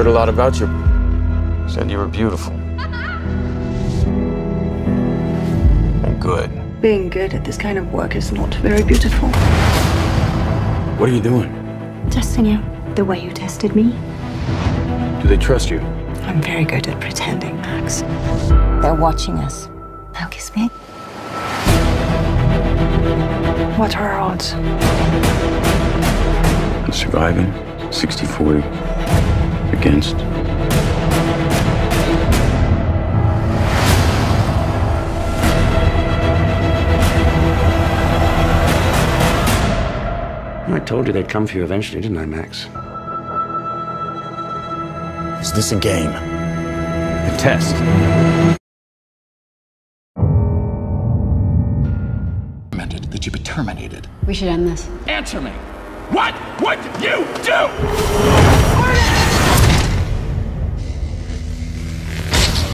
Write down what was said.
Heard a lot about you. Said you were beautiful. And good. Being good at this kind of work is not very beautiful. What are you doing? Testing you the way you tested me. Do they trust you? I'm very good at pretending, Max. They're watching us. Now kiss me. What are our odds? I'm surviving 60 40 against. I told you they'd come for you eventually, didn't I, Max? Is this a game? A test. That you be terminated. We should end this. Answer me. What would you do?